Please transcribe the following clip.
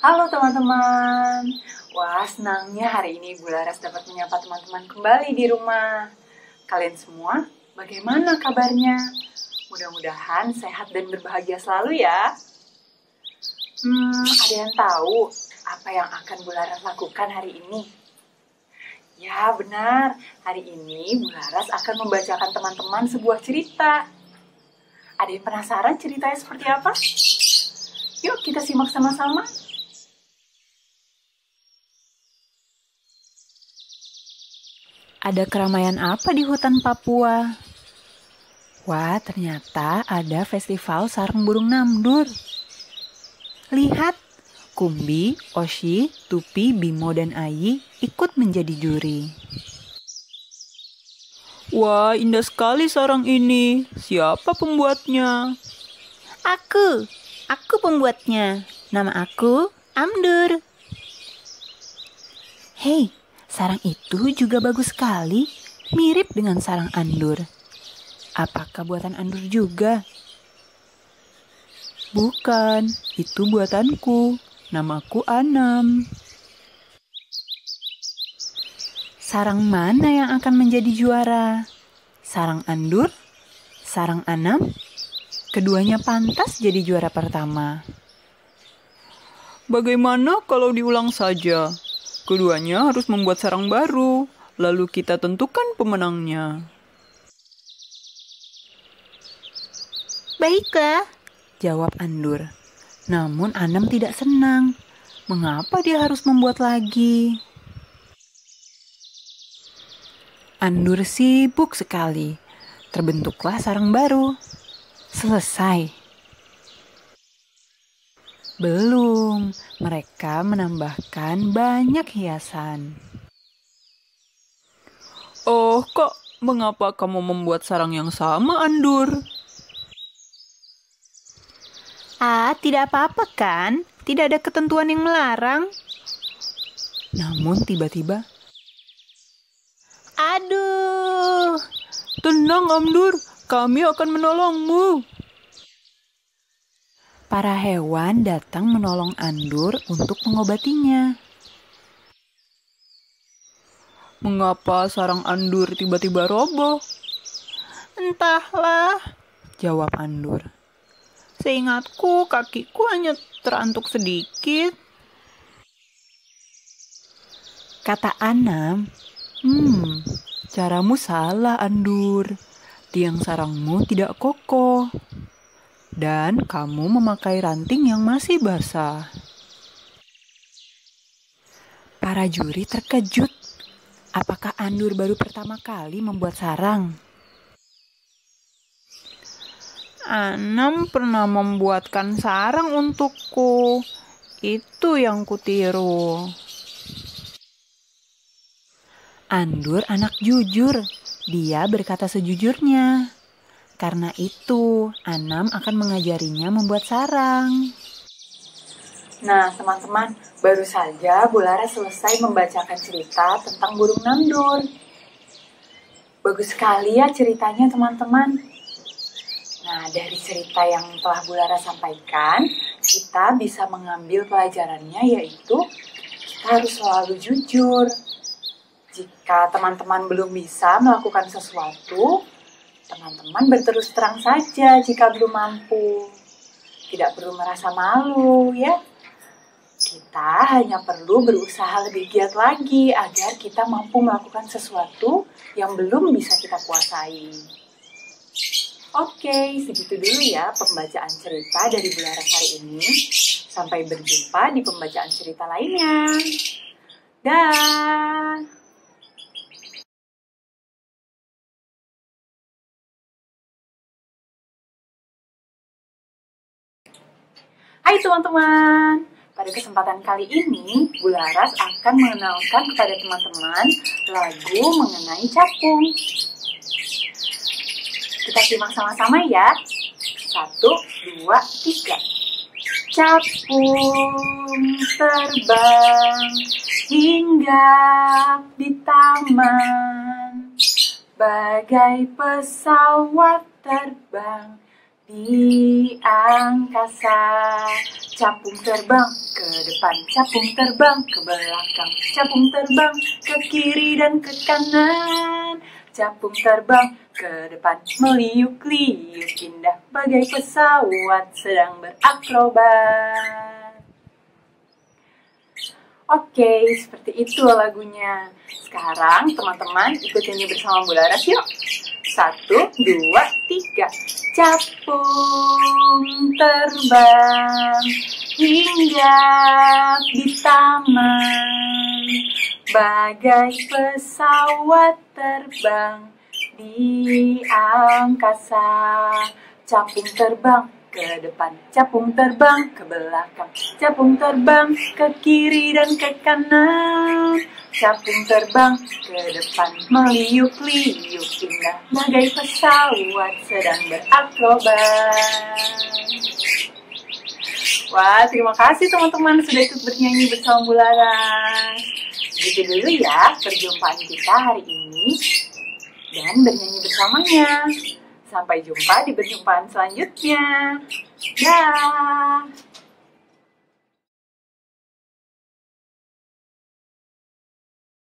Halo teman-teman. Wah, senangnya hari ini Bu Laras dapat menyapa teman-teman kembali di rumah. Kalian semua, bagaimana kabarnya? Mudah-mudahan sehat dan berbahagia selalu ya. Hmm, ada yang tahu apa yang akan Bu Laras lakukan hari ini? Ya, benar. Hari ini Bu Laras akan membacakan teman-teman sebuah cerita. Ada yang penasaran ceritanya seperti apa? Yuk kita simak sama-sama. Ada keramaian apa di hutan Papua? Wah, ternyata ada festival sarang burung namdur. Lihat, Kumbi, Oshi, Tupi, Bimo, dan Ayi ikut menjadi juri. Wah, indah sekali sarang ini. Siapa pembuatnya? Aku, aku pembuatnya. Nama aku Amdur. Hei, Sarang itu juga bagus sekali, mirip dengan sarang andur. Apakah buatan andur juga? Bukan, itu buatanku. Namaku Anam. Sarang mana yang akan menjadi juara? Sarang andur? Sarang anam? Keduanya pantas jadi juara pertama. Bagaimana kalau diulang saja? Keduanya harus membuat sarang baru, lalu kita tentukan pemenangnya. Baiklah, jawab Andur. Namun Anam tidak senang. Mengapa dia harus membuat lagi? Andur sibuk sekali. Terbentuklah sarang baru. Selesai. Belum, mereka menambahkan banyak hiasan. Oh, kok mengapa kamu membuat sarang yang sama, Andur? Ah, tidak apa-apa kan? Tidak ada ketentuan yang melarang. Namun tiba-tiba... Aduh! Tenang, Amdur. Kami akan menolongmu. Para hewan datang menolong Andur untuk mengobatinya. Mengapa sarang Andur tiba-tiba roboh? Entahlah, jawab Andur. Seingatku, kakiku hanya terantuk sedikit. Kata Anam, hmm, caramu salah Andur. Tiang sarangmu tidak kokoh dan kamu memakai ranting yang masih basah. Para juri terkejut. Apakah Andur baru pertama kali membuat sarang? Anam pernah membuatkan sarang untukku. Itu yang kutiru. Andur anak jujur. Dia berkata sejujurnya. Karena itu, Anam akan mengajarinya membuat sarang. Nah, teman-teman, baru saja Bu Lara selesai membacakan cerita tentang burung nandur. Bagus sekali ya ceritanya, teman-teman. Nah, dari cerita yang telah Bu Lara sampaikan, kita bisa mengambil pelajarannya yaitu kita harus selalu jujur. Jika teman-teman belum bisa melakukan sesuatu, Teman-teman berterus terang saja jika belum mampu. Tidak perlu merasa malu ya. Kita hanya perlu berusaha lebih giat lagi agar kita mampu melakukan sesuatu yang belum bisa kita kuasai. Oke, segitu dulu ya pembacaan cerita dari Bularas hari ini. Sampai berjumpa di pembacaan cerita lainnya. Dah. Hai teman-teman, pada kesempatan kali ini Bu Laras akan mengenalkan kepada teman-teman lagu mengenai capung. Kita simak sama-sama ya. Satu, dua, tiga. Capung terbang hingga di taman Bagai pesawat terbang di angkasa. Capung terbang ke depan, capung terbang ke belakang, capung terbang ke kiri dan ke kanan. Capung terbang ke depan, meliuk-liuk indah bagai pesawat sedang berakrobat. Oke, seperti itu lagunya. Sekarang teman-teman ikut nyanyi bersama Bu Laras yuk. Satu, dua, tiga. Capung terbang hingga di taman. Bagai pesawat terbang di angkasa. Capung terbang ke depan, capung terbang ke belakang, capung terbang ke kiri dan ke kanan. Capung terbang ke depan, meliuk-liuk indah, bagai pesawat sedang berakrobat. Wah, terima kasih teman-teman sudah ikut bernyanyi bersama Bularas. Gitu dulu ya perjumpaan kita hari ini dan bernyanyi bersamanya. Sampai jumpa di perjumpaan selanjutnya. Dah.